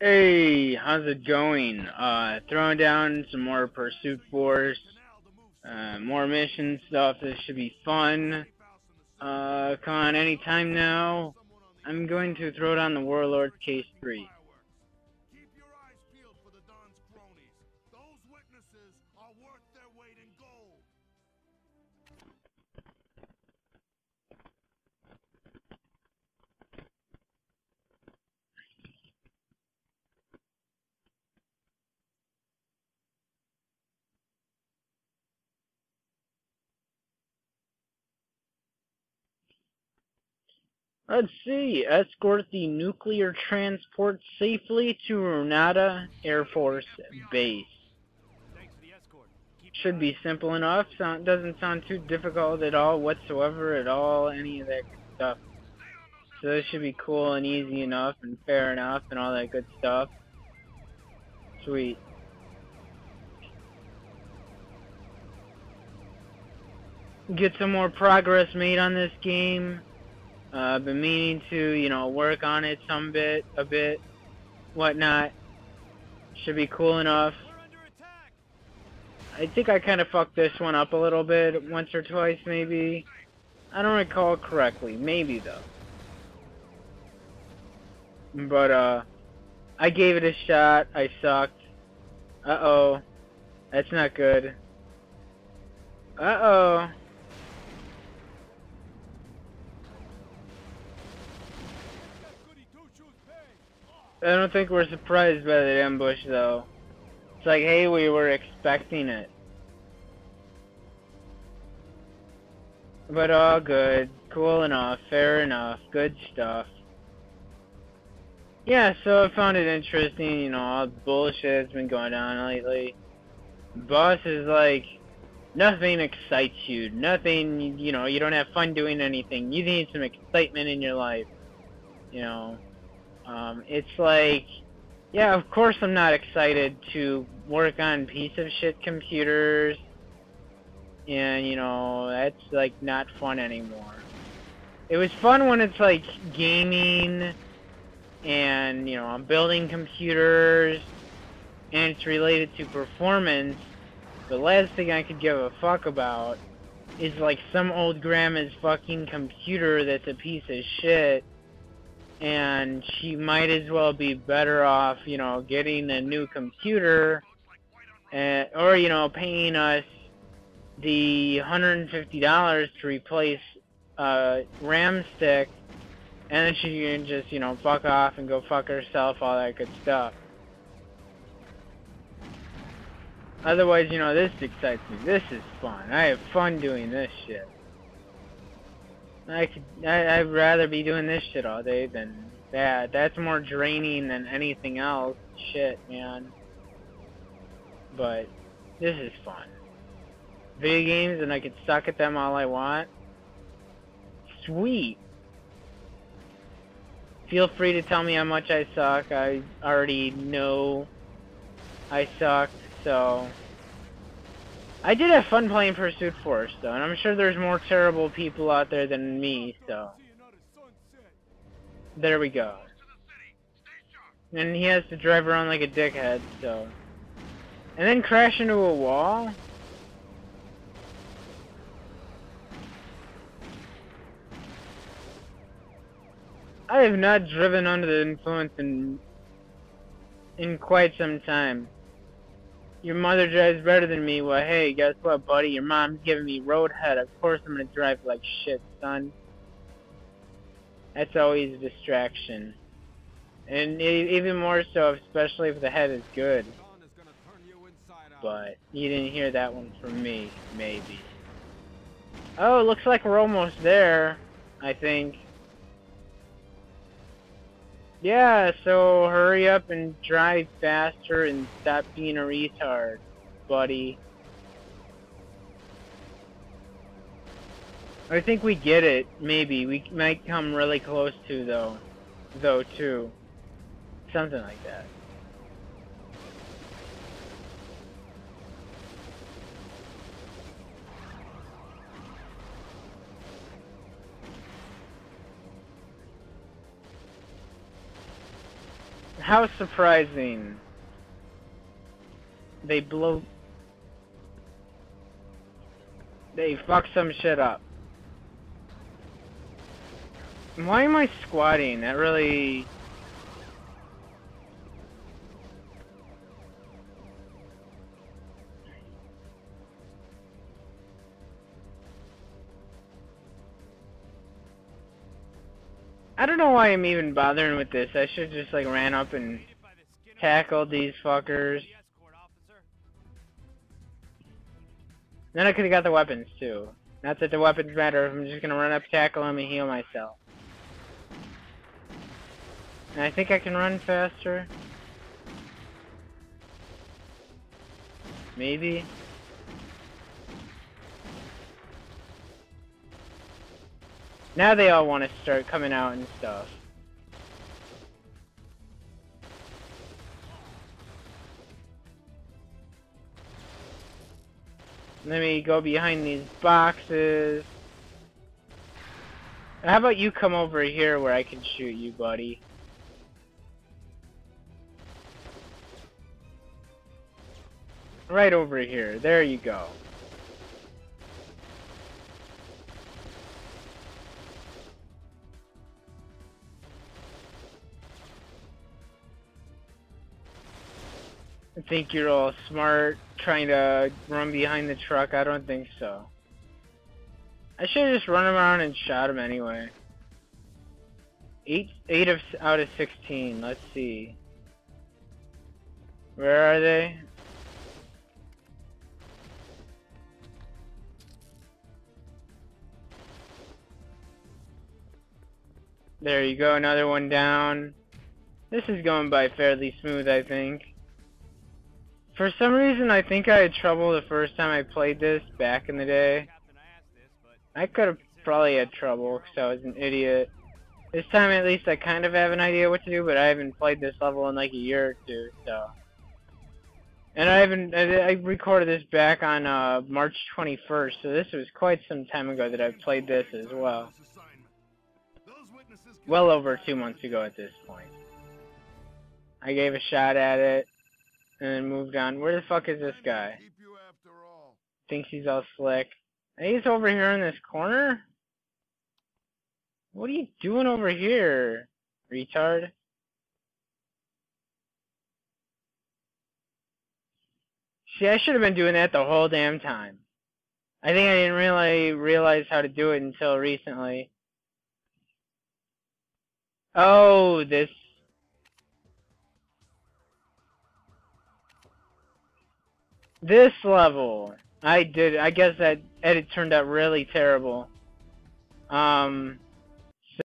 Hey, how's it going? Uh, throwing down some more Pursuit Force, uh, more mission stuff. This should be fun. Uh, come on, anytime now. I'm going to throw down the Warlord Case 3. Let's see. Escort the nuclear transport safely to Runata Air Force Base. Should be simple enough. Sound, doesn't sound too difficult at all whatsoever at all. Any of that stuff. So this should be cool and easy enough and fair enough and all that good stuff. Sweet. Get some more progress made on this game. Uh, been meaning to, you know, work on it some bit, a bit, whatnot. Should be cool enough. I think I kind of fucked this one up a little bit, once or twice maybe. I don't recall correctly, maybe though. But, uh, I gave it a shot, I sucked. Uh-oh. That's not good. Uh-oh. I don't think we're surprised by the ambush, though. It's like, hey, we were expecting it. But all good. Cool enough. Fair enough. Good stuff. Yeah, so I found it interesting, you know, all the bullshit that's been going on lately. Boss is like, nothing excites you. Nothing, you know, you don't have fun doing anything. You need some excitement in your life. You know, um, it's like, yeah, of course I'm not excited to work on piece of shit computers. And, you know, that's like not fun anymore. It was fun when it's like gaming and, you know, I'm building computers and it's related to performance. The last thing I could give a fuck about is like some old grandma's fucking computer that's a piece of shit and she might as well be better off, you know, getting a new computer, and, or, you know, paying us the $150 to replace a RAM stick, and then she can just, you know, fuck off and go fuck herself, all that good stuff. Otherwise, you know, this excites me. This is fun. I have fun doing this shit. I could, I, I'd rather be doing this shit all day than that. That's more draining than anything else. Shit, man. But, this is fun. Video games and I can suck at them all I want. Sweet. Feel free to tell me how much I suck. I already know I suck, so... I did have fun playing Pursuit Force, though, and I'm sure there's more terrible people out there than me, so... There we go. And he has to drive around like a dickhead, so... And then crash into a wall? I have not driven under the influence in... in quite some time. Your mother drives better than me. Well, hey, guess what, buddy? Your mom's giving me road head. Of course I'm gonna drive like shit, son. That's always a distraction. And even more so, especially if the head is good. But you didn't hear that one from me, maybe. Oh, looks like we're almost there, I think. Yeah, so hurry up and drive faster and stop being a retard, buddy. I think we get it, maybe. We might come really close to, though. Though, too. Something like that. How surprising. They blow... They fuck some shit up. Why am I squatting? That really... I don't know why I'm even bothering with this. I should just like ran up and tackled these fuckers. Then I could have got the weapons too. Not that the weapons matter. I'm just gonna run up, tackle him, and heal myself. And I think I can run faster. Maybe. Now they all want to start coming out and stuff. Let me go behind these boxes. How about you come over here where I can shoot you, buddy? Right over here. There you go. Think you're all smart trying to run behind the truck. I don't think so. I should just run around and shot him anyway. Eight, eight of out of sixteen. Let's see. Where are they? There you go, another one down. This is going by fairly smooth, I think. For some reason, I think I had trouble the first time I played this back in the day. I could have probably had trouble because I was an idiot. This time, at least, I kind of have an idea what to do, but I haven't played this level in like a year or two, so. And I haven't, I recorded this back on uh, March 21st, so this was quite some time ago that I played this as well. Well over two months ago at this point. I gave a shot at it and then moved on. Where the fuck is this guy? Thinks he's all slick. he's over here in this corner? What are you doing over here, retard? See, I should have been doing that the whole damn time. I think I didn't really realize how to do it until recently. Oh, this This level, I did, I guess that edit turned out really terrible. Um,